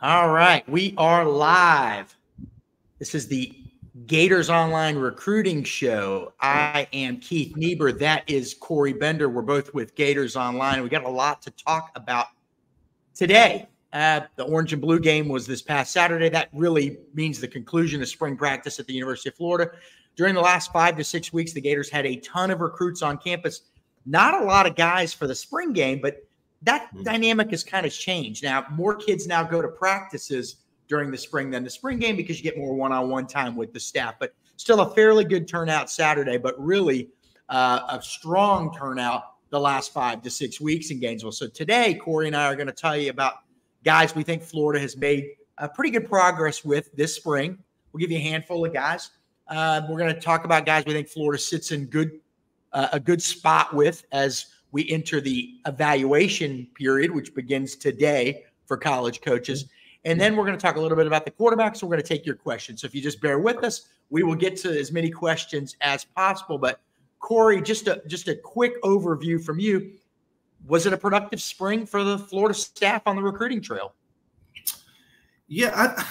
All right, we are live. This is the Gators Online Recruiting Show. I am Keith Niebuhr. That is Corey Bender. We're both with Gators Online. We got a lot to talk about today. Uh, the orange and blue game was this past Saturday. That really means the conclusion of spring practice at the University of Florida. During the last five to six weeks, the Gators had a ton of recruits on campus. Not a lot of guys for the spring game, but that mm-hmm. dynamic has kind of changed. Now, more kids now go to practices during the spring than the spring game because you get more one-on-one time with the staff. But still a fairly good turnout Saturday, but really uh, a strong turnout the last five to six weeks in Gainesville. So today, Corey and I are going to tell you about guys we think Florida has made uh, pretty good progress with this spring. We'll give you a handful of guys. Uh, we're going to talk about guys we think Florida sits in good uh, a good spot with as we enter the evaluation period, which begins today for college coaches. And then we're going to talk a little bit about the quarterbacks. We're going to take your questions. So if you just bear with us, we will get to as many questions as possible. But Corey, just a just a quick overview from you. Was it a productive spring for the Florida staff on the recruiting trail? Yeah, I,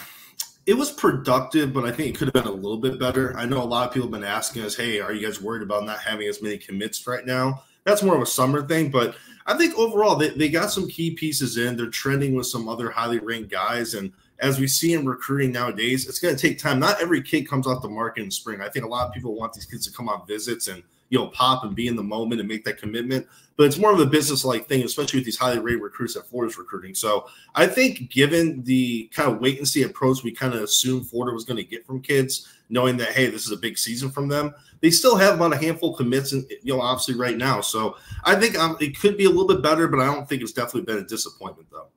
it was productive, but I think it could have been a little bit better. I know a lot of people have been asking us, "Hey, are you guys worried about not having as many commits right now?" That's more of a summer thing. But I think overall they, they got some key pieces in. They're trending with some other highly ranked guys. And as we see in recruiting nowadays, it's going to take time. Not every kid comes off the market in spring. I think a lot of people want these kids to come on visits and you know pop and be in the moment and make that commitment. But it's more of a business like thing, especially with these highly rated recruits that Florida's recruiting. So I think given the kind of wait and see approach we kind of assumed Florida was going to get from kids, knowing that hey, this is a big season from them. They still have about a handful of commits, and you know, obviously right now. So I think um, it could be a little bit better, but I don't think it's definitely been a disappointment though.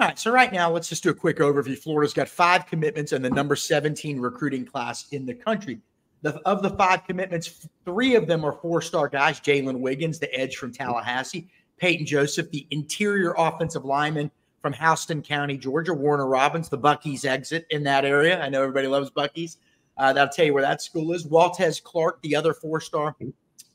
All right, so right now, let's just do a quick overview. Florida's got five commitments and the number 17 recruiting class in the country. The, of the five commitments, three of them are four-star guys. Jalen Wiggins, the edge from Tallahassee. Peyton Joseph, the interior offensive lineman from Houston County, Georgia. Warner Robins, the Buc-ee's exit in that area. I know everybody loves Buc-ee's. Uh, that'll tell you where that school is. Waltez Clark, the other four star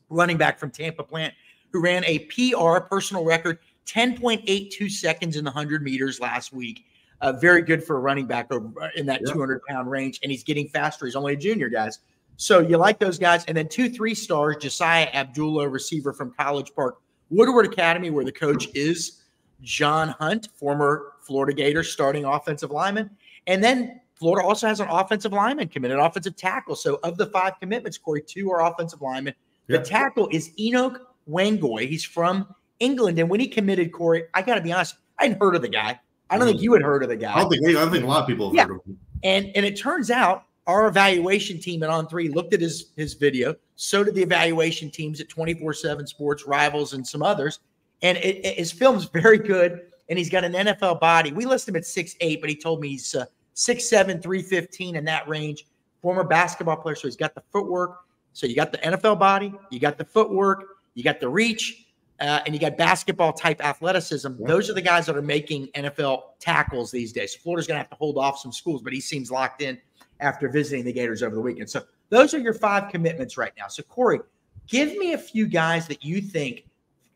running back from Tampa Plant, who ran a PR personal record 10.82 seconds in the 100 meters last week. Uh, very good for a running back uh, in that 200 pound range. And he's getting faster. He's only a junior, guys. So you like those guys. And then two three stars Josiah Abdullah, receiver from College Park Woodward Academy, where the coach is John Hunt, former Florida Gators starting offensive lineman. And then Florida also has an offensive lineman committed, offensive tackle. So of the five commitments, Corey, two are offensive linemen. The tackle is Enoch Wangoy. He's from England. And when he committed, Corey, I got to be honest, I hadn't heard of the guy. I don't think you had heard of the guy. I don't think, I don't think a lot of people have yeah. heard of him. And, and it turns out our evaluation team at On Three looked at his, his video. So did the evaluation teams at 24 7 Sports, Rivals, and some others. And it, it, his film's very good. And he's got an NFL body. We list him at six eight, but he told me he's uh, 6'7, 315 in that range. Former basketball player. So he's got the footwork. So you got the NFL body, you got the footwork, you got the reach, uh, and you got basketball type athleticism. Yeah. Those are the guys that are making NFL tackles these days. Florida's going to have to hold off some schools, but he seems locked in after visiting the Gators over the weekend. So those are your five commitments right now. So, Corey, give me a few guys that you think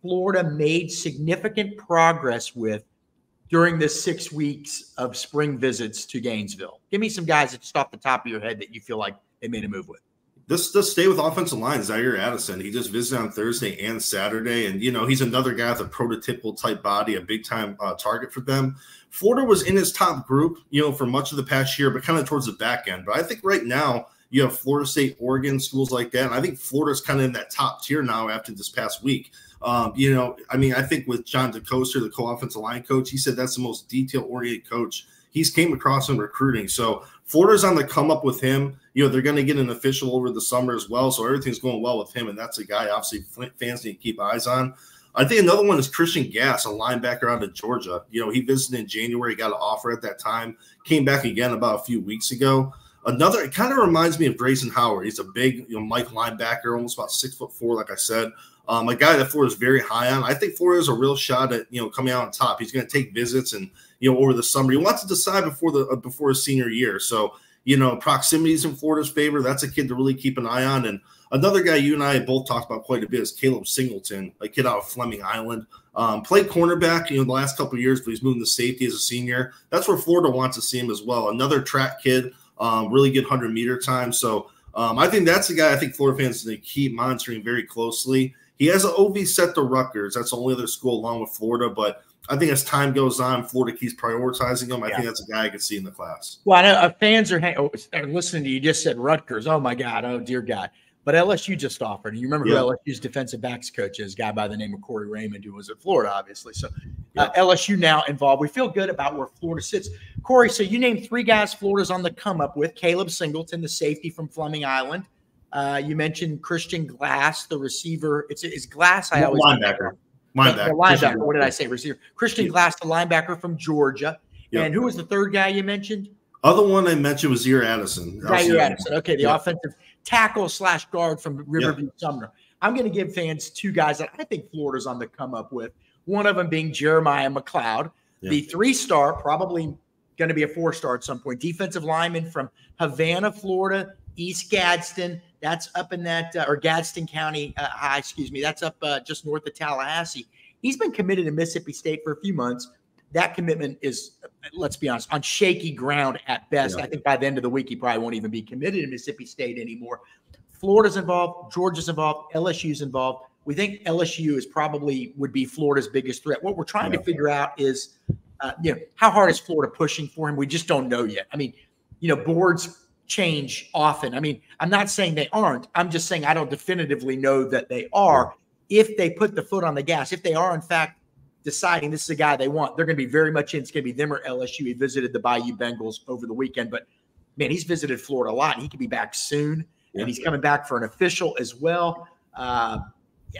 Florida made significant progress with during this six weeks of spring visits to Gainesville? Give me some guys that just off the top of your head that you feel like they made a move with. This us stay with offensive line. Zaire Addison. He just visited on Thursday and Saturday, and you know he's another guy with a prototypical type body, a big time uh, target for them. Florida was in his top group, you know, for much of the past year, but kind of towards the back end. But I think right now you have Florida State, Oregon, schools like that, and I think Florida's kind of in that top tier now after this past week. Um, you know, I mean, I think with John DeCoster, the co-offensive line coach, he said that's the most detail-oriented coach he's came across in recruiting. So Florida's on the come up with him. You know, they're going to get an official over the summer as well. So everything's going well with him. And that's a guy, obviously, fans need to keep eyes on. I think another one is Christian Gass, a linebacker out of Georgia. You know, he visited in January, got an offer at that time, came back again about a few weeks ago. Another, it kind of reminds me of Grayson Howard. He's a big, you know, Mike linebacker, almost about six foot four, like I said. Um, a guy that Florida's very high on. I think Florida has a real shot at you know coming out on top. He's going to take visits and you know over the summer. He wants to decide before the uh, before his senior year. So you know, proximities in Florida's favor. That's a kid to really keep an eye on. And another guy you and I both talked about quite a bit is Caleb Singleton, a kid out of Fleming Island. Um, played cornerback, you know, the last couple years, but he's moving to safety as a senior. That's where Florida wants to see him as well. Another track kid, um, really good hundred meter time. So um, I think that's the guy I think Florida fans need to keep monitoring very closely. He has an OV set to Rutgers. That's the only other school along with Florida, but I think as time goes on, Florida keeps prioritizing him. I yeah. think that's a guy I could see in the class. Well, I know uh, fans are, oh, are listening to you. Just said Rutgers. Oh my God. Oh dear God. But LSU just offered. You remember yeah. who LSU's defensive backs coach is? A guy by the name of Corey Raymond, who was at Florida, obviously. So uh, LSU now involved. We feel good about where Florida sits. Corey, so you named three guys Florida's on the come up with: Caleb Singleton, the safety from Fleming Island. Uh, you mentioned Christian Glass, the receiver. It's is Glass. I always linebacker. Linebacker. The, the linebacker. What did I say? Receiver. Christian yeah. Glass, the linebacker from Georgia. Yep. And who was the third guy you mentioned? Other one I mentioned was Zaire Addison. Zaire Addison. Okay, the yep. offensive tackle slash guard from Riverview yep. Sumner. I'm going to give fans two guys that I think Florida's on the come up with. One of them being Jeremiah McLeod, the three star, probably going to be a four star at some point, defensive lineman from Havana, Florida, East Gadsden. That's up in that, uh, or Gadsden County uh, High, excuse me. That's up uh, just north of Tallahassee. He's been committed to Mississippi State for a few months. That commitment is, let's be honest, on shaky ground at best. Yeah. I think by the end of the week, he probably won't even be committed to Mississippi State anymore. Florida's involved, Georgia's involved, LSU's involved. We think LSU is probably would be Florida's biggest threat. What we're trying yeah. to figure out is, uh, you know, how hard is Florida pushing for him? We just don't know yet. I mean, you know, boards change often. I mean, I'm not saying they aren't. I'm just saying I don't definitively know that they are. If they put the foot on the gas, if they are in fact deciding this is a guy they want, they're going to be very much in. It's going to be them or LSU. He visited the Bayou Bengals over the weekend, but man, he's visited Florida a lot. He could be back soon, and he's coming back for an official as well. Uh,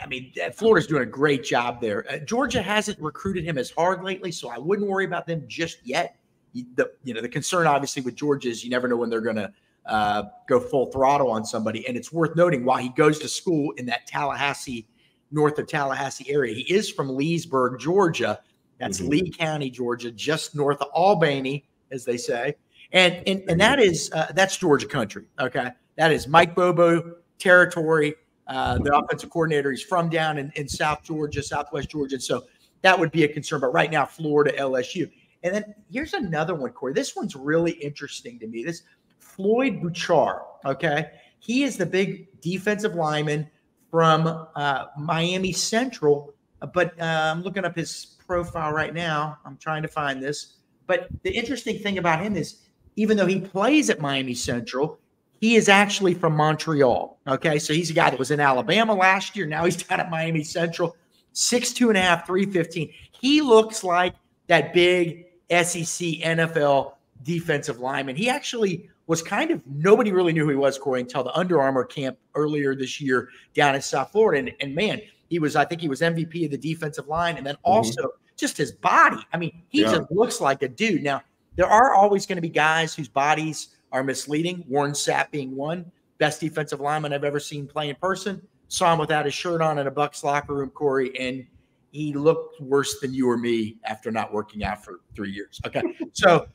I mean, Florida's doing a great job there. Uh, Georgia hasn't recruited him as hard lately, so I wouldn't worry about them just yet the you know the concern obviously with Georgia is you never know when they're going to uh, go full throttle on somebody. And it's worth noting while he goes to school in that Tallahassee, north of Tallahassee area, he is from Leesburg, Georgia. That's mm-hmm. Lee County, Georgia, just north of Albany, as they say. And and and that is uh, that's Georgia country. Okay, that is Mike Bobo territory. Uh, the offensive coordinator, he's from down in, in South Georgia, Southwest Georgia. So that would be a concern. But right now, Florida, LSU. And then here's another one, Corey. This one's really interesting to me. This Floyd Bouchard. Okay. He is the big defensive lineman from uh, Miami Central. But uh, I'm looking up his profile right now. I'm trying to find this. But the interesting thing about him is, even though he plays at Miami Central, he is actually from Montreal. Okay. So he's a guy that was in Alabama last year. Now he's down at Miami Central, six, two and a half, 315. He looks like that big SEC NFL defensive lineman. He actually was kind of nobody really knew who he was, Corey, until the Under Armour camp earlier this year down in South Florida. And, and man, he was, I think he was MVP of the defensive line. And then mm-hmm. also mm-hmm. just his body. I mean, he yeah. just looks like a dude. Now, there are always going to be guys whose bodies are misleading. Warren Sapp being one, best defensive lineman I've ever seen play in person. Saw him without his shirt on in a Bucs locker room, Corey, and he looked worse than you or me after not working out for three years. Okay. So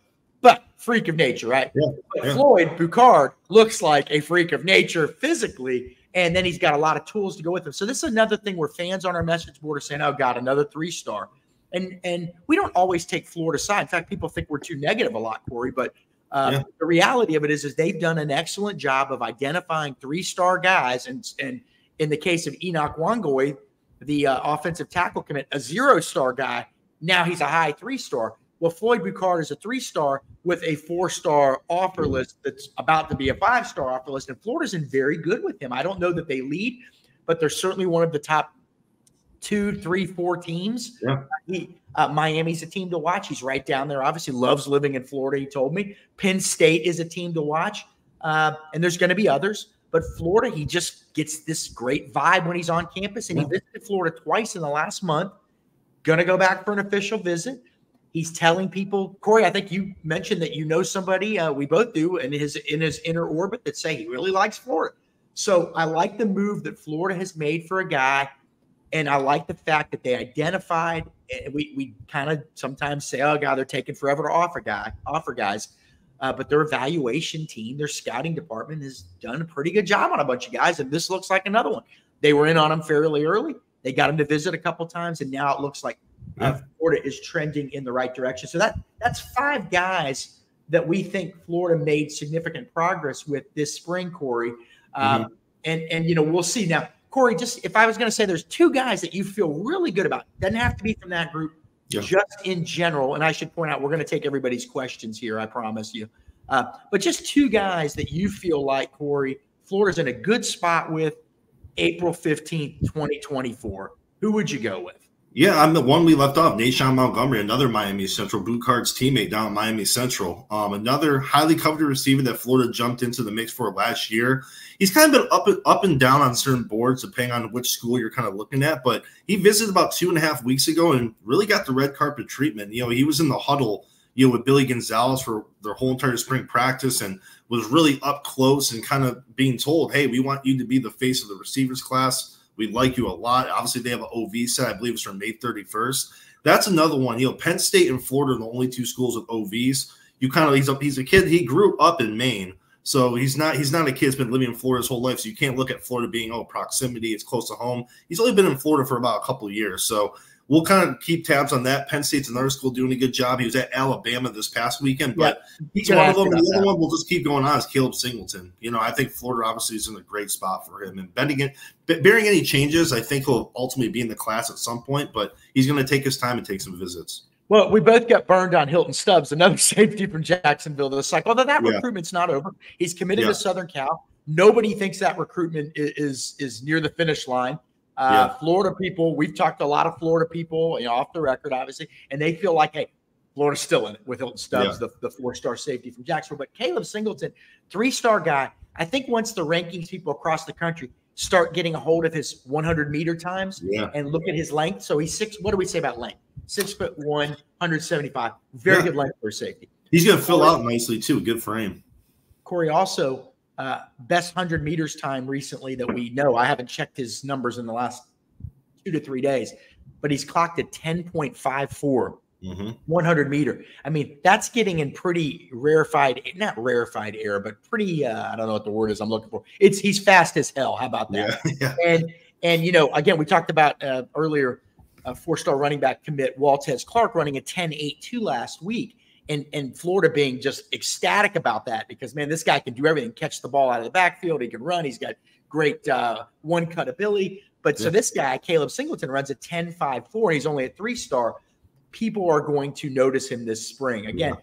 but freak of nature, right? Yeah, yeah. Floyd Bouchard looks like a freak of nature physically, and then he's got a lot of tools to go with him. So this is another thing where fans on our message board are saying, "Oh God, another three star," and and we don't always take Florida side. In fact, people think we're too negative a lot, Corey. But uh, yeah. the reality of it is, is they've done an excellent job of identifying three star guys, and and in the case of Enoch Wangoy, the uh, offensive tackle commit, a zero star guy. Now he's a high three star. Well, Floyd Bouchard is a three star with a four star offer list that's about to be a five star offer list. And Florida's in very good with him. I don't know that they lead, but they're certainly one of the top two, three, four teams. Yeah. He, uh, Miami's a team to watch. He's right down there. Obviously, loves living in Florida. He told me Penn State is a team to watch, uh, and there's going to be others. But Florida, he just gets this great vibe when he's on campus, and he visited Florida twice in the last month. Going to go back for an official visit. He's telling people, Corey. I think you mentioned that you know somebody. Uh, we both do, in his in his inner orbit that say he really likes Florida. So I like the move that Florida has made for a guy, and I like the fact that they identified. And we we kind of sometimes say, "Oh God, they're taking forever to offer guy offer guys." Uh, but their evaluation team, their scouting department has done a pretty good job on a bunch of guys. And this looks like another one. They were in on him fairly early. They got him to visit a couple times, and now it looks like uh, Florida is trending in the right direction. So that that's five guys that we think Florida made significant progress with this spring, Corey. Um, mm-hmm. And and you know we'll see now, Corey. Just if I was going to say, there's two guys that you feel really good about. Doesn't have to be from that group. Yeah. Just in general, and I should point out, we're going to take everybody's questions here. I promise you. Uh, but just two guys that you feel like Corey Florida's in a good spot with April 15th, 2024. Who would you go with? Yeah, I'm the one we left off. Nahshon Montgomery, another Miami Central Blue Cards teammate down at Miami Central. Um, another highly coveted receiver that Florida jumped into the mix for last year. He's kind of been up and up and down on certain boards, depending on which school you're kind of looking at. But he visited about two and a half weeks ago and really got the red carpet treatment. You know, he was in the huddle, you know, with Billy Gonzales for their whole entire spring practice and was really up close and kind of being told, "Hey, we want you to be the face of the receivers class." We like you a lot. Obviously, they have an OV set. I believe it's from May 31st. That's another one. You know, Penn State and Florida are the only two schools with OVs. You kind of he's a he's a kid. He grew up in Maine, so he's not he's not a kid that's been living in Florida his whole life. So you can't look at Florida being oh proximity. It's close to home. He's only been in Florida for about a couple of years. So we'll kind of keep tabs on that. Penn State's another school doing a good job. He was at Alabama this past weekend, but he's one of them. The other one we'll just keep going on is Caleb Singleton. You know, I think Florida obviously is in a great spot for him. And bending it, bearing any changes, I think he'll ultimately be in the class at some point, but he's going to take his time and take some visits. Well, we both got burned on Hylton Stubbs, another safety from Jacksonville this cycle. Although that yeah. recruitment's not over, he's committed yeah. to Southern Cal. Nobody thinks that recruitment is, is, is near the finish line. Uh, yeah. Florida people, we've talked to a lot of Florida people, you know, off the record, obviously, and they feel like, hey, Florida's still in it with Hylton Stubbs, yeah. the, the four star safety from Jacksonville. But Caleb Singleton, three star guy. I think once the rankings people across the country start getting a hold of his 100 meter times yeah. and look at his length. So he's six. What do we say about length? Six foot one, 175. Very good length for safety. He's going to fill out nicely too. Good frame. Corey also uh, best 100 meters time recently that we know. I haven't checked his numbers in the last two to three days, but he's clocked at 10.54 mm-hmm. 100 meter. I mean, that's getting in pretty rarefied, not rarefied air, but pretty, uh, I don't know what the word is I'm looking for. It's he's fast as hell. How about that? Yeah, yeah. And, and, you know, again, we talked about uh, earlier, uh, four star running back commit Waltez Clark running a 10 8 2 last week and and Florida being just ecstatic about that because man, this guy can do everything: catch the ball out of the backfield, he can run, he's got great uh, one cut ability. But yeah. so this guy, Caleb Singleton, runs a 10 5 4, and he's only a three star. People are going to notice him this spring. Again, yeah.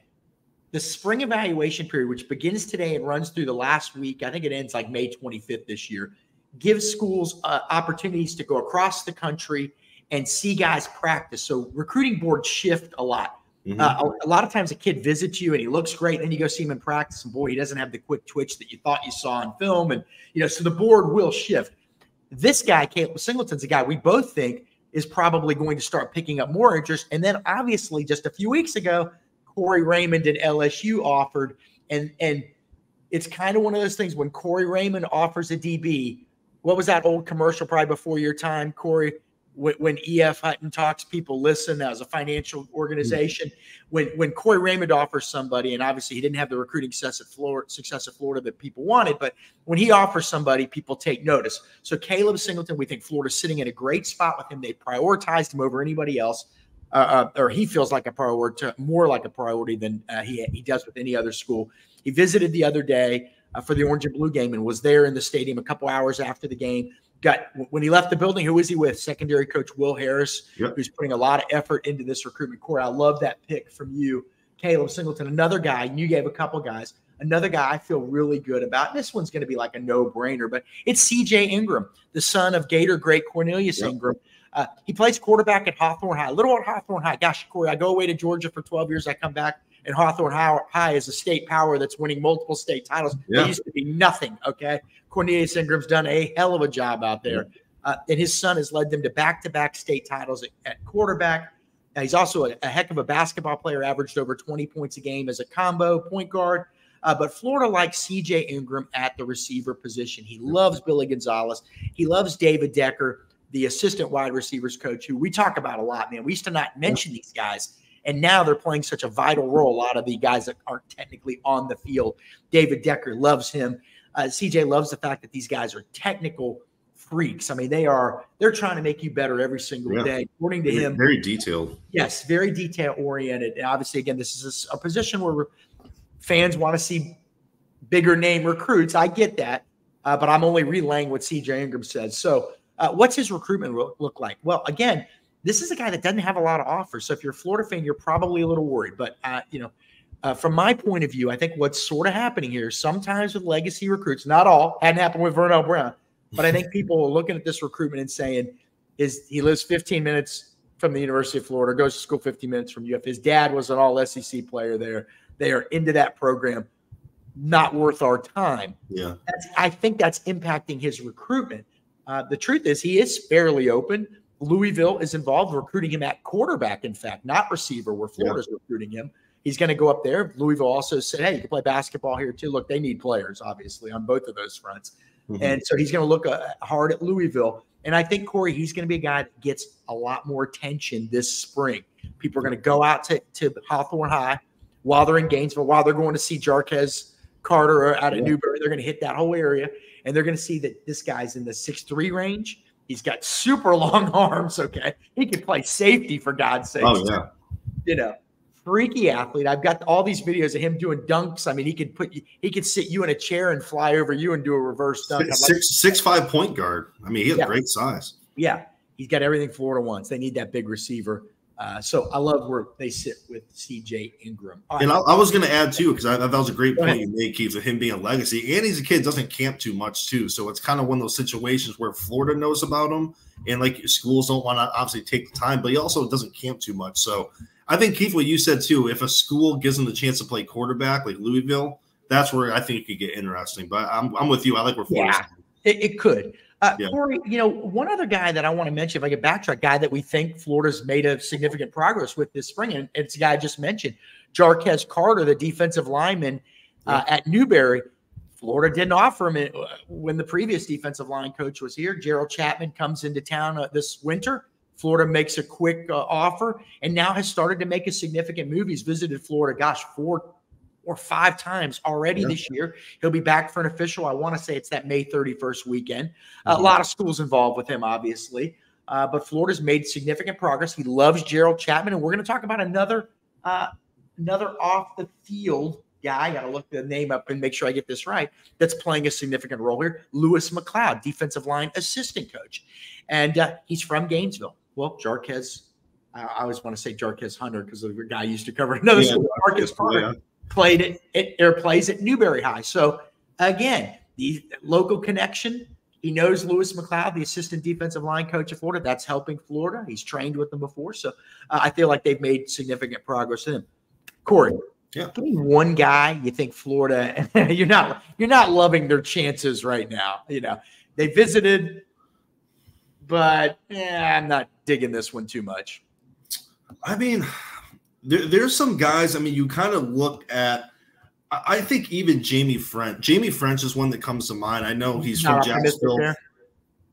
the spring evaluation period, which begins today and runs through the last week, I think it ends like May 25th this year, gives schools uh, opportunities to go across the country and see guys practice. So recruiting boards shift a lot Mm-hmm. Uh, a, a, lot of times a kid visits you and he looks great, and then you go see him in practice, and boy, he doesn't have the quick twitch that you thought you saw in film, and you know, so the board will shift. This guy, Caleb Singleton's a guy we both think is probably going to start picking up more interest. And then obviously, just a few weeks ago, Corey Raymond and LSU offered, and and it's kind of one of those things when Corey Raymond offers a DB. What was that old commercial probably before your time, Corey? When, EF Hutton talks, people listen as a financial organization. When when Corey Raymond offers somebody, and obviously he didn't have the recruiting success at Florida, success at Florida that people wanted, but when he offers somebody, people take notice. So Caleb Singleton, we think Florida's sitting in a great spot with him. They prioritized him over anybody else, uh, uh, or he feels like a priority, more like a priority than uh, he he does with any other school. He visited the other day. Uh, for the orange and blue game and was there in the stadium a couple hours after the game got when he left the building, who was he with? Secondary coach Will Harris, yep. who's putting a lot of effort into this recruitment core. I love that pick from you, Caleb Singleton. Another guy, you gave a couple guys. Another guy I feel really good about. This one's going to be like a no-brainer, but it's CJ Ingram, the son of Gator great Cornelius yep. Ingram. Uh, he plays quarterback at Hawthorne High, little old Hawthorne High. Gosh, Corey, I go away to Georgia for 12 years. I come back, and Hawthorne High is a state power that's winning multiple state titles. Yeah. It used to be nothing. Okay. Cornelius Ingram's done a hell of a job out there. Uh, and his son has led them to back to back state titles at, at quarterback. Uh, he's also a, a, heck of a basketball player, averaged over 20 points a game as a combo point guard. Uh, but Florida likes CJ Ingram at the receiver position. He loves Billy Gonzales. He loves David Decker, the assistant wide receivers coach, who we talk about a lot, man. We used to not mention these guys And now they're playing such a vital role. A lot of the guys that aren't technically on the field. David Decker loves him. Uh, CJ loves the fact that these guys are technical freaks. I mean, they are they're trying to make you better every single yeah. day. According to him, very detailed. Yes, very detail oriented. And obviously, again, this is a, a position where fans want to see bigger name recruits. I get that, uh, but I'm only relaying what CJ Ingram said. So, uh, what's his recruitment look, look like? Well, again, this is a guy that doesn't have a lot of offers. So, if you're a Florida fan, you're probably a little worried. But uh, you know, uh, from my point of view, I think what's sort of happening here, sometimes with legacy recruits, not all, hadn't happened with Vernell Brown, but I think people are looking at this recruitment and saying, is he lives 15 minutes from the University of Florida, goes to school 15 minutes from UF. His dad was an all SEC player there. They are into that program. Not worth our time. Yeah. That's, I think that's impacting his recruitment. Uh, the truth is, he is fairly open. Louisville is involved, recruiting him at quarterback, in fact, not receiver, where Florida's yeah. recruiting him. He's going to go up there. Louisville also said, hey, you can play basketball here too. Look, they need players, obviously, on both of those fronts. Mm-hmm. And so he's going to look uh, hard at Louisville. And I think, Corey, he's going to be a guy that gets a lot more attention this spring. People are going to go out to, to Hawthorne High while they're in Gainesville, while they're going to see Jarquez Carter out of yeah. Newberry. They're going to hit that whole area. And they're going to see that this guy's in the six three range. He's got super long arms. Okay. He can play safety for God's sake. Oh, yeah. You know, freaky athlete. I've got all these videos of him doing dunks. I mean, he could put you, he could sit you in a chair and fly over you and do a reverse dunk. Six, like, six five point guard. I mean, he has yeah. great size. Yeah, he's got everything Florida wants. They need that big receiver. Uh, so I love where they sit with CJ Ingram. Right. And I, I, was going to add too because I thought that was a great point you made, Keith, of him being a legacy. And he's a kid doesn't camp too much too, so it's kind of one of those situations where Florida knows about him, and like schools don't want to obviously take the time, but he also doesn't camp too much. So I think Keith, what you said too, if a school gives him the chance to play quarterback like Louisville, that's where I think it could get interesting. But I'm, I'm with you. I like where Florida's yeah, it, it, could. Uh, yeah. Corey, you know, one other guy that I want to mention, if I could backtrack, guy that we think Florida's made a significant progress with this spring, and it's a guy I just mentioned, Jarquez Carter, the defensive lineman uh, at Newberry. Florida didn't offer him it uh, when the previous defensive line coach was here. Gerald Chapman comes into town uh, this winter. Florida makes a quick uh, offer and now has started to make a significant move. He's visited Florida, gosh, four or five times already yeah. this year. He'll be back for an official. I want to say it's that May 31st weekend. Mm-hmm. A lot of schools involved with him, obviously. Uh, but Florida's made significant progress. He loves Gerald Chapman, and we're going to talk about another uh, another off the field guy. I got to look the name up and make sure I get this right. That's playing a significant role here. Lewis McLeod, defensive line assistant coach, and uh, he's from Gainesville well, Jarquez, I always want to say Jarquez Hunter because the guy used to cover another yeah, school. Jarquez Hunter. Played it, it or plays at Newberry High. So again, the local connection. He knows Lewis McLeod, the assistant defensive line coach of Florida. That's helping Florida. He's trained with them before, so uh, I feel like they've made significant progress in him. Corey, yeah. Give me one guy you think Florida. you're not you're not loving their chances right now. You know they visited but eh, I'm not digging this one too much. I mean, there, there's some guys. I mean, you kind of look at. I think even Jaime Ffrench. Jaime Ffrench is one that comes to mind. I know he's not from Jacksonville. There.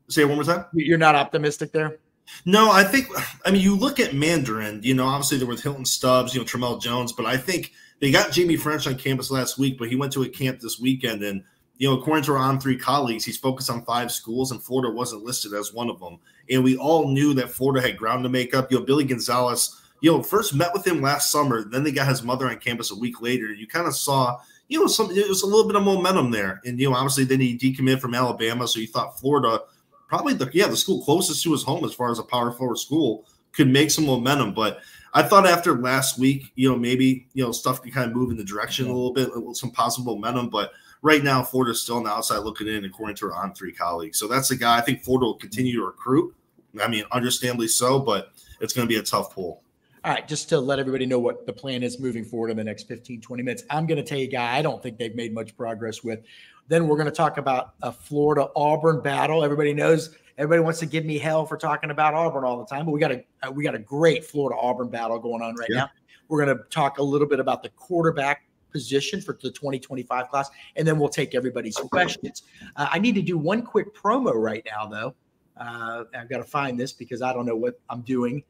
Say it one more time. You're not optimistic there. No, I think. I mean, you look at Mandarin. You know, obviously there was Hylton Stubbs, you know, Tramell Jones, but I think they got Jaime Ffrench on campus last week, but he went to a camp this weekend and you know, according to our on three colleagues, he's focused on five schools, and Florida wasn't listed as one of them. And we all knew that Florida had ground to make up. You know, Billy Gonzales, you know, first met with him last summer. Then they got his mother on campus a week later. You kind of saw, you know, some it was a little bit of momentum there. And you know, obviously then he decommitted from Alabama, so you thought Florida, probably the yeah, the school closest to his home as far as a power forward school, could make some momentum. But I thought after last week, you know, maybe you know stuff could kind of move in the direction a little bit, some possible momentum, but right now Florida's still on the outside looking in, according to our on three colleagues. So that's the guy I think Florida will continue to recruit. I mean, understandably so, but it's going to be a tough pull. All right, just to let everybody know what the plan is moving forward in the next 15, 20 minutes, I'm going to tell you a guy I don't think they've made much progress with. Then we're going to talk about a Florida Auburn battle. Everybody knows everybody wants to give me hell for talking about Auburn all the time, but we got a uh, we got a great Florida Auburn battle going on right yeah. now. We're going to talk a little bit about the quarterback position for the 2025 class, and then we'll take everybody's questions. Uh, I need to do one quick promo right now, though. Uh, I've got to find this because I don't know what I'm doing.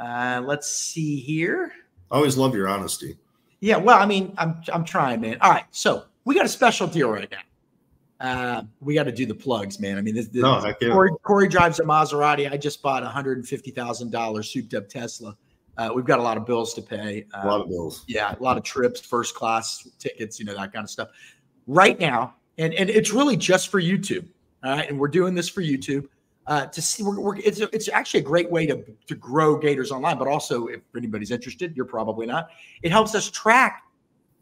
Uh, let's see here. I always love your honesty. Yeah, well, I mean, I'm I'm trying, man. All right, so we got a special deal right now. Uh, we got to do the plugs, man. I mean, this, this no, yeah. Corey, Corey drives a Maserati. I just bought a hundred and fifty thousand dollars souped up Tesla. Uh, we've got a lot of bills to pay. Uh, a lot of bills. Yeah, a lot of trips, first class tickets, you know, that kind of stuff. Right now, and and it's really just for YouTube. All right, and we're doing this for YouTube uh, to see. We're, we're, it's it's actually a great way to to grow Gators online, but also if anybody's interested, you're probably not. It helps us track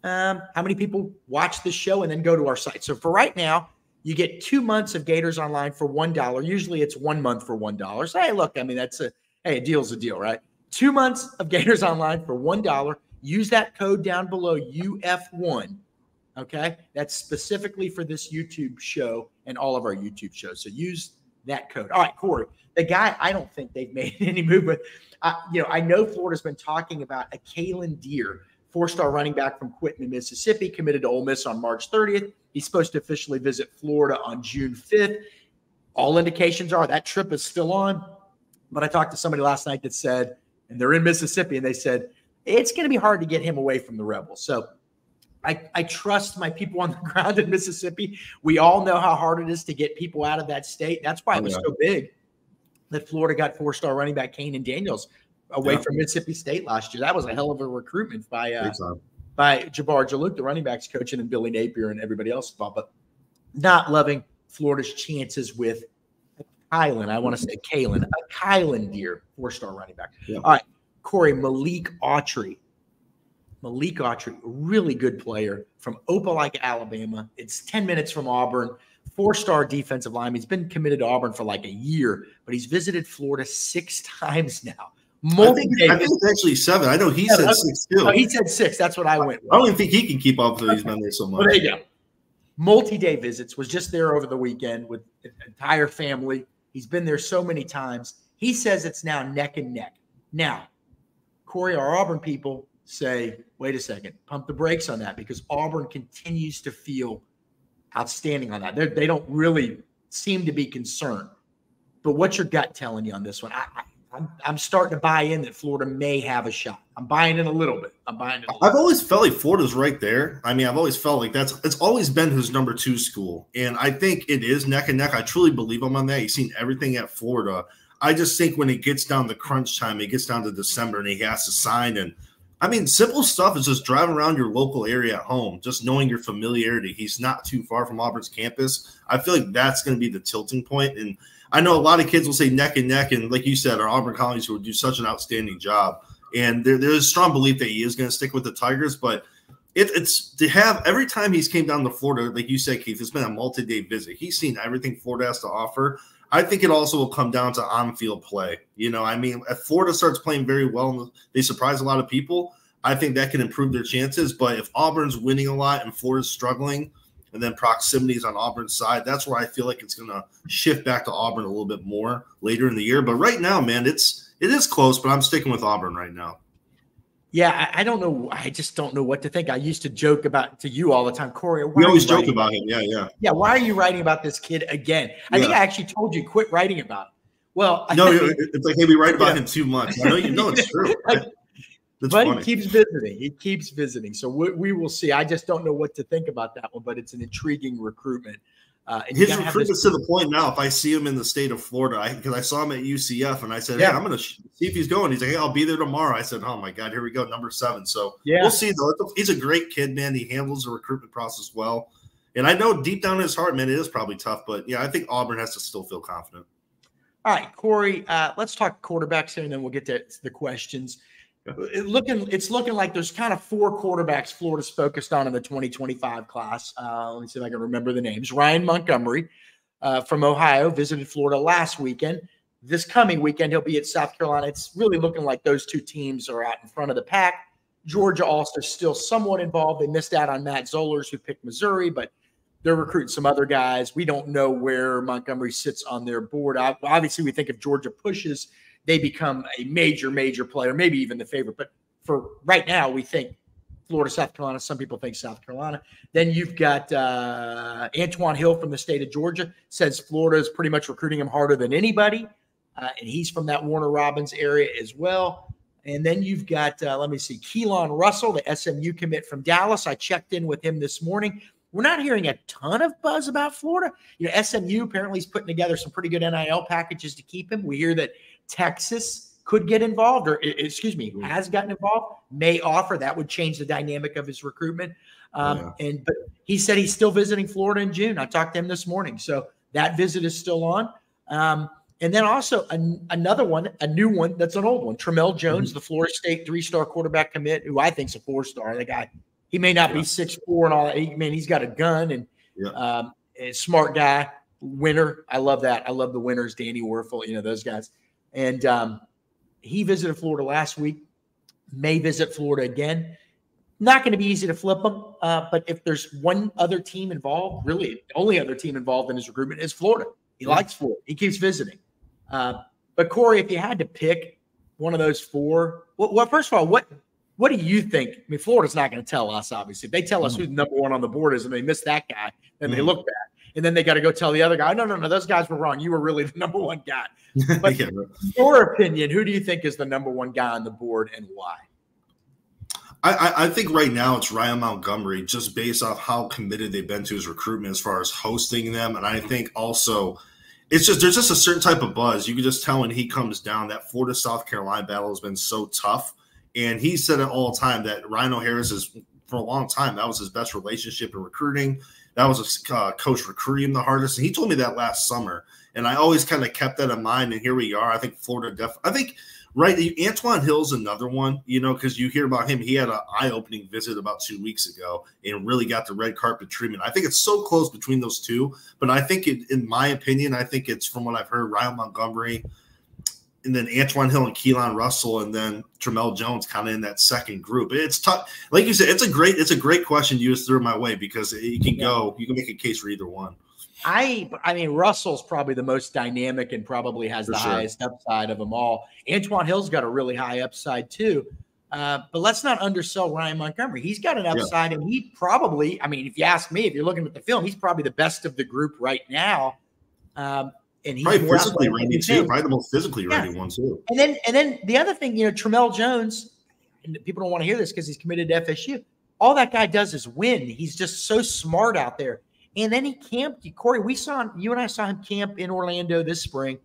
um, how many people watch this show and then go to our site. So for right now, you get two months of Gators Online for one dollar. Usually it's one month for one dollar. So hey, look, I mean that's a hey, a deal's a deal, right? Two months of Gators Online for one dollar. Use that code down below UF1. Okay, that's specifically for this YouTube show and all of our YouTube shows. So use that code. All right, Corey, the guy I don't think they've made any movement. Uh, you know, I know Florida's been talking about a Kalen Deer four-star running back from Quitman, Mississippi, committed to Ole Miss on March 30th. He's supposed to officially visit Florida on June 5th. All indications are that trip is still on. But I talked to somebody last night that said, and they're in Mississippi, and they said it's going to be hard to get him away from the Rebels. So I, I trust my people on the ground in Mississippi. We all know how hard it is to get people out of that state. That's why it was yeah. so big that Florida got four-star running back Kahnen Daniels away yeah. from Mississippi State last year. That was a hell of a recruitment by uh, by Jabbar Juluke, the running backs coach, and then Billy Napier and everybody else involved. But not loving Florida's chances with Kylan. I want to say Kalen, a Kylan Deer, four star running back. Yeah. All right, Corey Malik Autry. Malik Autry, really good player from Opelika, Alabama. It's 10 minutes from Auburn. Four star defensive lineman. He's been committed to Auburn for like a year, but he's visited Florida six times now. I think, I think, it's actually seven. I know he yeah, said six too. Oh, he said six. That's what I went. With. I don't even think he can keep up with. He's been there so much. Well, there you go. Multi-day visits. Was just there over the weekend with the entire family. He's been there so many times. He says it's now neck and neck. Now, Corey, our Auburn people say, wait a second, pump the brakes on that because Auburn continues to feel outstanding on that. They're, they do not really seem to be concerned. But what's your gut telling you on this one? I, I I'm, I'm starting to buy in that Florida may have a shot. I'm buying in a little bit. I'm buying it. I've always felt like Florida's right there. I mean, I've always felt like that's it's always been his number two school, and I think it is neck and neck. I truly believe him on that. He's seen everything at Florida. I just think when it gets down to crunch time, it gets down to December, and he has to sign. And I mean, simple stuff is just driving around your local area at home, just knowing your familiarity. He's not too far from Auburn's campus. I feel like that's going to be the tilting point, and I know a lot of kids will say neck and neck, and like you said, our Auburn colleagues would do such an outstanding job. And there, there's a strong belief that he is going to stick with the Tigers, but it, it's to have every time he's came down to Florida, like you said, Keith, it's been a multi-day visit. He's seen everything Florida has to offer. I think it also will come down to on-field play. You know, I mean, if Florida starts playing very well, they surprise a lot of people. I think that can improve their chances. But if Auburn's winning a lot and Florida's struggling, and then proximities on Auburn's side. That's where I feel like it's going to shift back to Auburn a little bit more later in the year. But right now, man, it's it is close, but I'm sticking with Auburn right now. Yeah, I, I don't know. I just don't know what to think. I used to joke about to you all the time, Corey. We always joke about him. Yeah, yeah, yeah. Why are you writing about this kid again? I yeah. think I actually told you quit writing about him. Well, no, it's like hey, we write about yeah. him too much. I know you know it's true. like, but funny. he keeps visiting. He keeps visiting. So we, we, will see. I just don't know what to think about that one, but it's an intriguing recruitment. Uh, His recruitment's to the point now. If I see him in the state of Florida, I because I, I, saw him at UCF, and I said, yeah. "Hey, I'm going to see if he's going." He's like, "Hey, I'll be there tomorrow." I said, "Oh my God, here we go, number seven. So yeah. we'll see. Though he's a great kid, man. He handles the recruitment process well, and I know deep down in his heart, man, it is probably tough. But yeah, I think Auburn has to still feel confident. All right, Corey, uh, let's talk quarterbacks here, and then we'll get to the questions. It looking, it's looking like there's kind of four quarterbacks Florida's focused on in the 2025 class. Uh, let me see if I can remember the names. Ryan Montgomery uh, from Ohio visited Florida last weekend. This coming weekend, he'll be at South Carolina. It's really looking like those two teams are out in front of the pack. Georgia also still somewhat involved. They missed out on Matt Zollers, who picked Missouri, but they're recruiting some other guys. We don't know where Montgomery sits on their board. Obviously, we think if Georgia pushes – they become a major, major player, maybe even the favorite. But for right now, we think Florida, South Carolina. Some people think South Carolina. Then you've got uh, Antwann Hill from the state of Georgia says Florida is pretty much recruiting him harder than anybody, uh, and he's from that Warner Robins area as well. And then you've got, uh, let me see, Keelon Russell, the SMU commit from Dallas. I checked in with him this morning. We're not hearing a ton of buzz about Florida. You know, SMU apparently is putting together some pretty good NIL packages to keep him. We hear that Texas could get involved, or excuse me, mm-hmm. has gotten involved, may offer. That would change the dynamic of his recruitment. Um, yeah. And but he said he's still visiting Florida in June. I talked to him this morning, so that visit is still on. Um, and then also an, another one, a new one that's an old one. Tramell Jones, mm-hmm. the Florida State three-star quarterback commit, who I think's a four-star. The guy he may not yeah. be six four and all that. He, man, he's got a gun and yeah. um, a smart guy, winner. I love that. I love the winners, Danny Wuerffel, you know, those guys. And um, he visited Florida last week, may visit Florida again. Not going to be easy to flip him, uh, but if there's one other team involved, really the only other team involved in his recruitment is Florida. He yeah. likes Florida. He keeps visiting. Uh, but Corey, if you had to pick one of those four, well, well first of all, what what do you think? I mean, Florida's not going to tell us, obviously. If they tell us mm-hmm. who the number one on the board is and they miss that guy, then mm-hmm. they look bad. And then they got to go tell the other guy, no, no, no, those guys were wrong. You were really the number one guy. But yeah, your opinion, who do you think is the number one guy on the board and why? I, I, think right now it's Ryan Montgomery, just based off how committed they've been to his recruitment as far as hosting them. And I think also it's just there's just a certain type of buzz. You can just tell when he comes down that Florida South Carolina battle has been so tough and he said it all the time that Rhino Harris is for a long time that was his best relationship in recruiting. That was a uh, coach recruiting the hardest, and he told me that last summer. And I always kind of kept that in mind. And here we are. I think Florida def. I think right. Antwann Hill's another one. You know, because you hear about him. He had an eye-opening visit about two weeks ago and really got the red carpet treatment. I think it's so close between those two. But I think, it, in my opinion, I think it's from what I've heard. Ryan Montgomery and then Antwann Hill and Keelon Russell, and then Tramell Jones kind of in that second group. It's tough. Like you said, it's a great it's a great question you just threw my way because you can go you can make a case for either one. I I mean Russell's probably the most dynamic and probably has for the sure. highest upside of them all. Antwann Hill's got a really high upside too. Uh, but let's not undersell Ryan Montgomery. He's got an upside, yeah. and he probably, I mean, if you ask me, if you're looking at the film, he's probably the best of the group right now. Um, and he's probably physically ready too. Probably the most physically yeah. ready one too. And then and then the other thing, you know, Tramell Jones, and people don't want to hear this because he's committed to FSU. All that guy does is win. He's just so smart out there. And then he camped. Corey, we saw you and I saw him camp in Orlando this spring.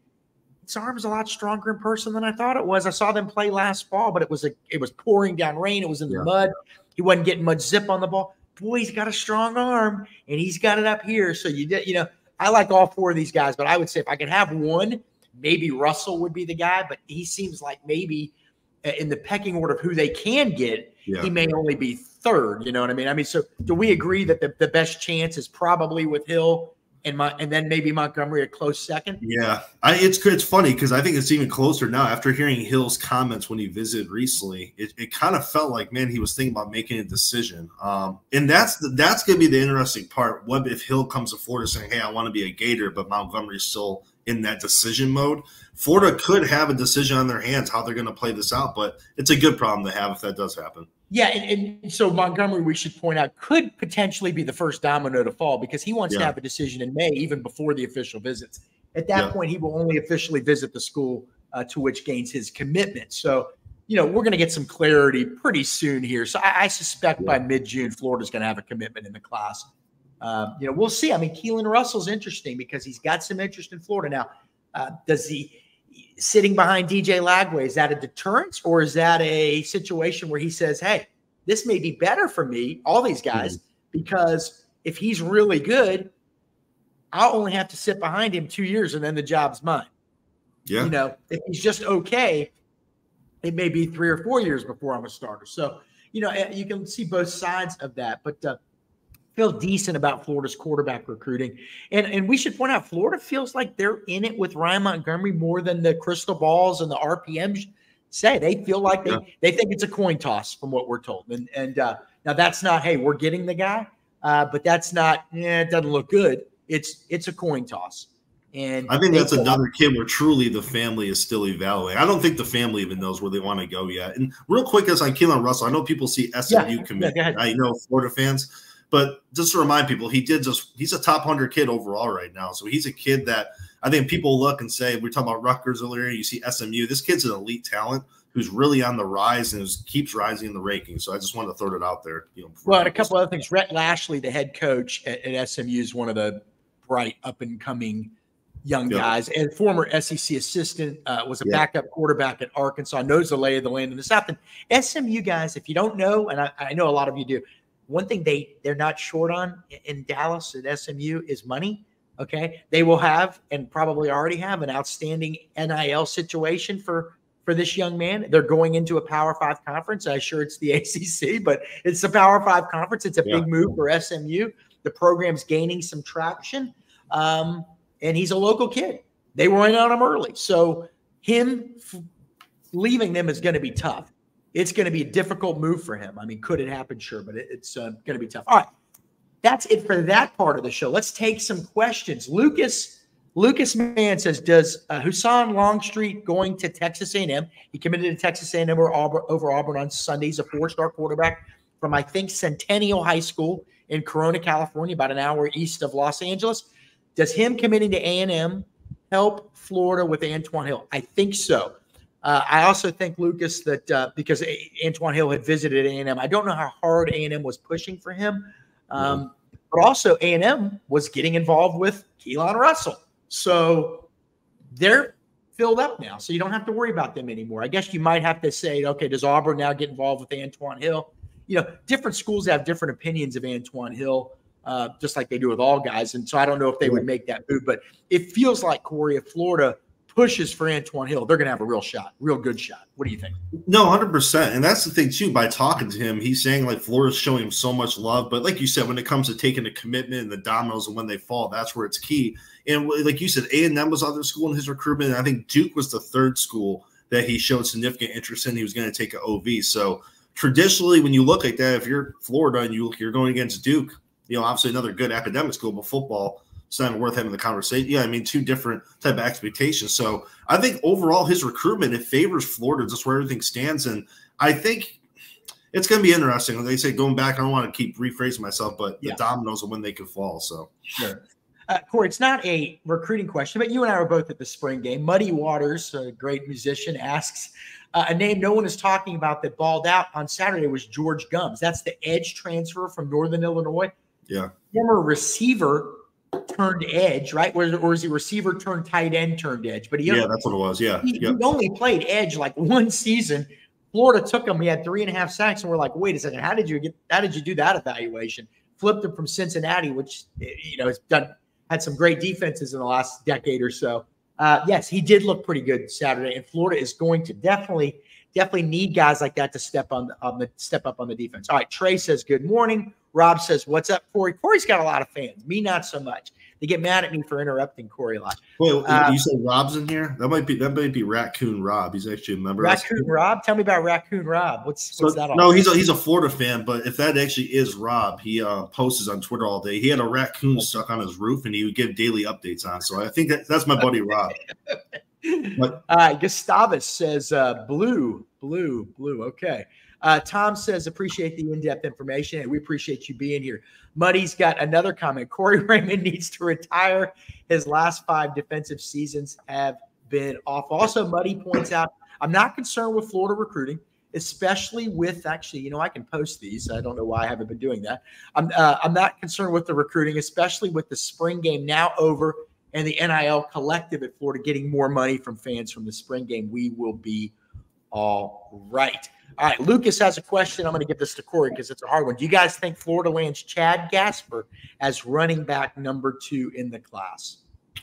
His arm's a lot stronger in person than I thought it was. I saw them play last fall, but it was a it was pouring down rain. It was in the yeah. mud. He wasn't getting much zip on the ball. Boy, he's got a strong arm, and he's got it up here. So you did, you know I like all four of these guys, but I would say if I could have one, maybe Russell would be the guy, but he seems like maybe in the pecking order of who they can get, yeah. he may only be third. You know what I mean? I mean, so do we agree that the, the best chance is probably with Hill and my and then maybe Montgomery a close second. Yeah, I, it's it's funny because I think it's even closer now. After hearing Hill's comments when he visited recently, it, it kind of felt like man he was thinking about making a decision. Um, and that's the, that's gonna be the interesting part. What if Hill comes to Florida saying, "Hey, I want to be a Gator," but Montgomery's still in that decision mode? Florida could have a decision on their hands how they're going to play this out, but it's a good problem to have if that does happen. Yeah, and, and, so Montgomery, we should point out, could potentially be the first domino to fall because he wants yeah. to have a decision in May, even before the official visits. At that yeah. point, he will only officially visit the school uh, to which gains his commitment. So, you know, we're going to get some clarity pretty soon here. So I, I suspect yeah. by mid-June, Florida's going to have a commitment in the class. Um, you know, we'll see. I mean, Keelon Russell's interesting because he's got some interest in Florida now. Uh, does he? sitting behind DJ Lagway, is that a deterrence or is that a situation where he says, hey, this may be better for me, all these guys, mm-hmm. because if he's really good, I'll only have to sit behind him two years and then the job's mine. Yeah. You know, if he's just okay, it may be three or four years before I'm a starter. So, you know, eh, you can see both sides of that. But uh, feel decent about Florida's quarterback recruiting. And and we should point out Florida feels like they're in it with Ryan Montgomery more than the crystal balls and the RPMs say. They feel like they yeah. they think it's a coin toss from what we're told. And and uh, now that's not hey we're getting the guy, uh, but that's not yeah it doesn't look good. It's it's a coin toss. And I think that's another kid where truly the family is still evaluating. I don't think the family even knows where they want to go yet. And real quick, as I Keelon Russell, I know people see SMU yeah, commit. Yeah, I know Florida fans but just to remind people, he did just he's a top hundred kid overall right now. So he's a kid that I think people look and say, we're talking about Rutgers earlier, you see SMU. This kid's an elite talent who's really on the rise and keeps rising in the rankings. So I just wanted to throw it out there. You know, well, and a couple other things. Rhett Lashlee, the head coach at, at SMU, is one of the bright up and coming young yep. guys and former SEC assistant, uh, was a yep. backup quarterback at Arkansas, knows the lay of the land in the South. And SMU guys, if you don't know, and I, I, know a lot of you do, one thing they they're not short on in Dallas at SMU is money. Okay, they will have and probably already have an outstanding NIL situation for for this young man. They're going into a Power Five conference. I'm sure it's the ACC, but it's a Power Five conference. It's a yeah. big move for SMU. The program's gaining some traction. Um, and he's a local kid. They were in on him early. So him leaving them is going to be tough. It's going to be a difficult move for him. I mean, could it happen? Sure, but it, it's uh, going to be tough. All right. That's it for that part of the show. Let's take some questions. Lucas Lucas Mann says, "Does uh, Husan Longstreet going to Texas A&M? He committed to Texas A&M over Auburn, over Auburn on Sunday. He's a four-star quarterback from I think Centennial High School in Corona, California, about an hour east of Los Angeles. Does him committing to A&M help Florida with Antwann Hill? I think so. Uh, I also think Lucas that uh, because a- Antwann Hill had visited A&M, I don't know how hard A&M was pushing for him, um, mm-hmm. but also A&M was getting involved with Keelon Russell, so they're filled up now. So you don't have to worry about them anymore. I guess you might have to say, okay, does Auburn now get involved with Antwann Hill? You know, different schools have different opinions of Antwann Hill uh, just like they do with all guys. And so I don't know if they would make that move, but it feels like Corey, if Florida pushes for Antwann Hill, they're going to have a real shot, real good shot. What do you think? No, 100%. And that's the thing, too. By talking to him, he's saying like Florida's showing him so much love. But like you said, when it comes to taking a commitment and the dominoes and when they fall, that's where it's key. And like you said, A&M was other school in his recruitment. And I think Duke was the third school that he showed significant interest in. He was going to take an OV. So traditionally, when you look like that, if you're Florida and you, you're going against Duke, you know, obviously another good academic school, but football it's not worth having the conversation. Yeah, I mean, two different type of expectations. So I think overall his recruitment it favors Florida just where everything stands, and I think it's going to be interesting. Like they say, going back, I don't want to keep rephrasing myself, but yeah. the dominoes of when they could fall. So sure. Uh, Corey, it's not a recruiting question, but you and I were both at the spring game. Muddy Waters, a great musician, asks uh, a name no one is talking about that balled out on Saturday was George Gumbs. That's the edge transfer from Northern Illinois. Yeah. Former receiver turned edge, right? Or, or is he receiver turned tight end turned edge? But he yeah, that's what it was. Yeah, he, yep. he, only played edge like one season. Florida took him. He had three and a half sacks, and we're like, wait a second, how did you get? How did you do that evaluation? Flipped him from Cincinnati, which you know has done had some great defenses in the last decade or so. Uh, yes, he did look pretty good Saturday, and Florida is going to definitely definitely need guys like that to step on, on the step up on the defense. All right, Trey says good morning. Rob says, "What's up, Corey?" Corey's got a lot of fans. Me, not so much. They get mad at me for interrupting Corey a lot. Wait, um, you say Rob's in here? That might be that might be Raccoon Rob. He's actually a member. Raccoon Rob. Tell me about Raccoon Rob. What's so, what's that? All no, he's a, he's a Florida fan. But if that actually is Rob, he uh, posts on Twitter all day. He had a raccoon stuck on his roof, and he would give daily updates on. So I think that, that's my buddy Rob. Uh, Gustavus says uh, blue, blue, blue. Okay. Uh, Tom says, appreciate the in depth information and we appreciate you being here. Muddy's got another comment. Corey Raymond needs to retire. His last five defensive seasons have been off. Also, Muddy points out, I'm not concerned with Florida recruiting, especially with actually, you know, I can post these. I don't know why I haven't been doing that. I'm, uh, I'm not concerned with the recruiting, especially with the spring game now over and the NIL collective at Florida getting more money from fans from the spring game. We will be all right. All right, Lucas has a question. I'm going to give this to Corey because it's a hard one. Do you guys think Florida lands Chad Gasper as running back number two in the class?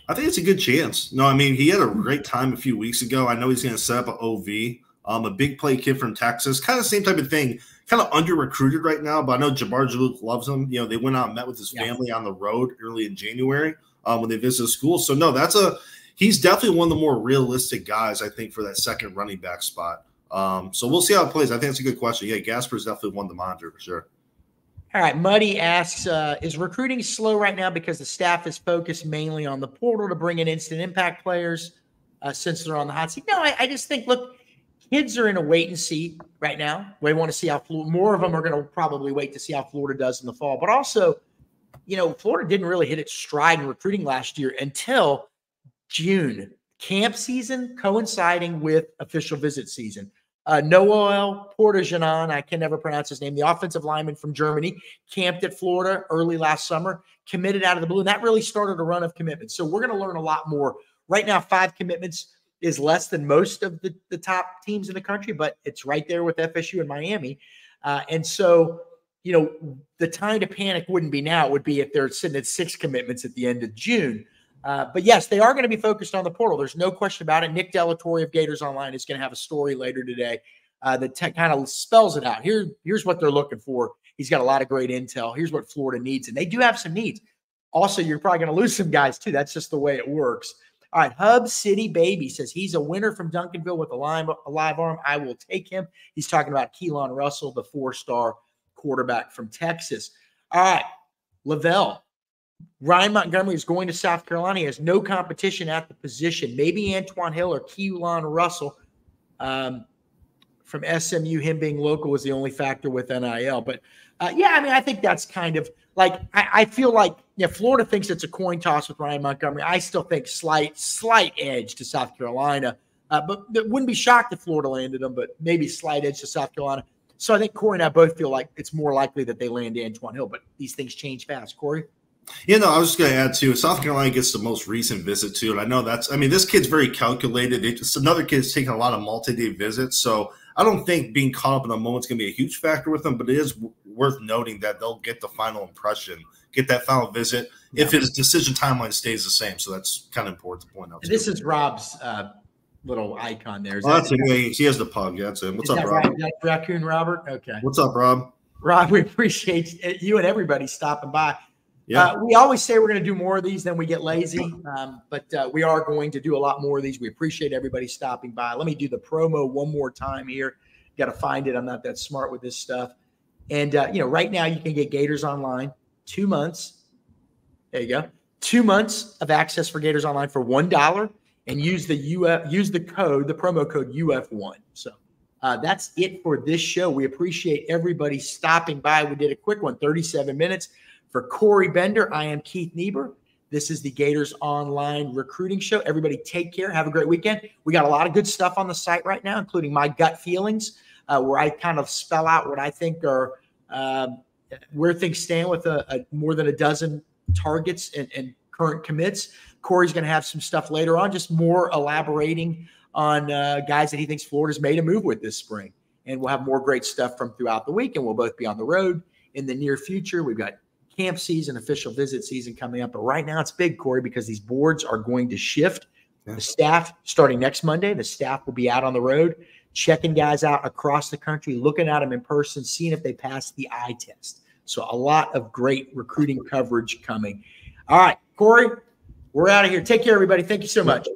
I think it's a good chance. No, I mean he had a great time a few weeks ago. I know he's going to set up an OV. Um, a big play kid from Texas, kind of same type of thing. Kind of under recruited right now, but I know Jabbar Juluke loves him. You know, they went out and met with his family on the road early in January um, when they visited school. So no, that's a he's definitely one of the more realistic guys I think for that second running back spot. Um, so we'll see how it plays. I think it's a good question. Yeah, Gasper is definitely one to monitor for sure. All right, Muddy asks, uh, is recruiting slow right now because the staff is focused mainly on the portal to bring in instant impact players uh, since they're on the hot seat? No, I, I, just think, look, kids are in a wait and see right now. We want to see how more of them are going to probably wait to see how Florida does in the fall. But also, you know, Florida didn't really hit its stride in recruiting last year until June, camp season coinciding with official visit season. Uh, Noel Portagenon, I can never pronounce his name, the offensive lineman from Germany, camped at Florida early last summer, committed out of the blue. And that really started a run of commitments. So we're going to learn a lot more. Right now, five commitments is less than most of the, the top teams in the country, but it's right there with FSU and Miami. Uh, and so, you know, the time to panic wouldn't be now. It would be if they're sitting at six commitments at the end of June. Uh, but yes, they are going to be focused on the portal. There's no question about it. Nick Delatorre of Gators Online is going to have a story later today uh, that kind of spells it out. Here, here's what they're looking for. He's got a lot of great intel. Here's what Florida needs, and they do have some needs. Also, you're probably going to lose some guys too. That's just the way it works. All right, Hub City Baby says he's a winner from Duncanville with a live, a live arm. I will take him. He's talking about Keelon Russell, the four-star quarterback from Texas. All right, Lavelle Ryan Montgomery is going to South Carolina. He has no competition at the position. Maybe Antwann Hill or Keelon Russell um, from SMU, him being local was the only factor with NIL. But uh, yeah, I mean, I think that's kind of like I, I, feel like yeah, Florida thinks it's a coin toss with Ryan Montgomery. I still think slight, slight edge to South Carolina. Uh, but wouldn't be shocked if Florida landed him, but maybe slight edge to South Carolina. So I think Corey and I both feel like it's more likely that they land Antwann Hill, but these things change fast. Corey? Yeah, no, I was just going to add too. South Carolina gets the most recent visit too, and I know that's. I mean, this kid's very calculated. It's another kid's taking a lot of multi-day visits, so I don't think being caught up in the moment is going to be a huge factor with them. But it is worth noting that they'll get the final impression, get that final visit, yeah. if his decision timeline stays the same. So that's kind of important to point out. This is Rob's uh, little icon there. Is oh, that's him. He has the pug. Yeah, that's him. What's up, Rob? Right? Raccoon Robert. Okay. What's up, Rob? Rob, we appreciate you and everybody stopping by. Yeah. Uh, we always say we're going to do more of these, then we get lazy. Um, but uh, we are going to do a lot more of these. We appreciate everybody stopping by. Let me do the promo one more time here. Got to find it. I'm not that smart with this stuff. And uh, you know, right now you can get Gators Online two months. There you go. Two months of access for Gators Online for one dollar, and use the UF use the code, the promo code UF1. So uh, that's it for this show. We appreciate everybody stopping by. We did a quick one, 37 minutes. For Corey Bender, I am Keith Niebuhr. This is the Gators Online Recruiting Show. Everybody, take care. Have a great weekend. We got a lot of good stuff on the site right now, including my gut feelings, uh, where I kind of spell out what I think are um, where things stand with a, a, more than a dozen targets and, and current commits. Corey's going to have some stuff later on, just more elaborating on uh, guys that he thinks Florida's made a move with this spring. And we'll have more great stuff from throughout the week, and we'll both be on the road in the near future. We've got camp season, official visit season coming up. But right now it's big, Corey, because these boards are going to shift. The staff starting next Monday, the staff will be out on the road, checking guys out across the country, looking at them in person, seeing if they pass the eye test. So a lot of great recruiting coverage coming. All right, Corey, we're out of here. Take care, everybody. Thank you so much.